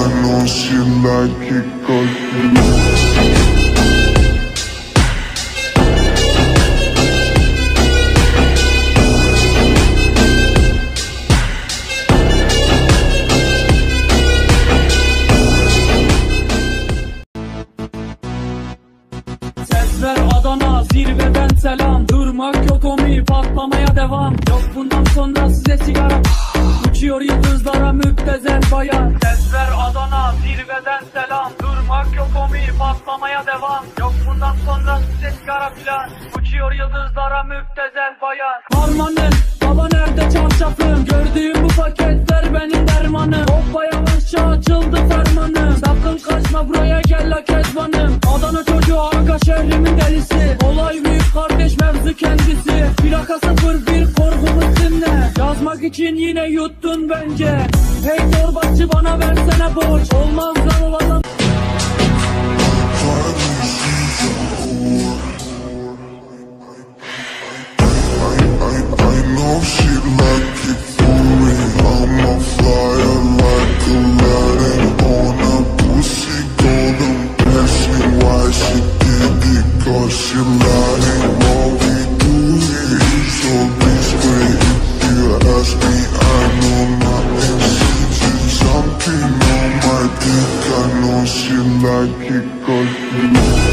I know she like it cause she ver Adana zirveden selam. Durmak yok omi patlamaya devam. Yok bundan sonra size sigara. Uçuyor yıldızlara müptezel bayan Ses Adana zirveden selam. Durmak yok omi patlamaya devam. Yok bundan sonra size sigara filan. Uçuyor yıldızlara müptezel bayan Harmanım baba nerede çarşafım Gördüğüm bu paketler benim dermanım. Hoppa yavaşça açıldı fermanım Kaçma buraya gel la kezbanım. Adana çocuğu aga şehrimin delisi. Olay büyük kardeş mevzu kendisi. Plaka sıfır bir korkumuz dinle. Yazmak için yine yuttun bence. Hey torbacı bana versene borç. Olmaz lan valla like it cause she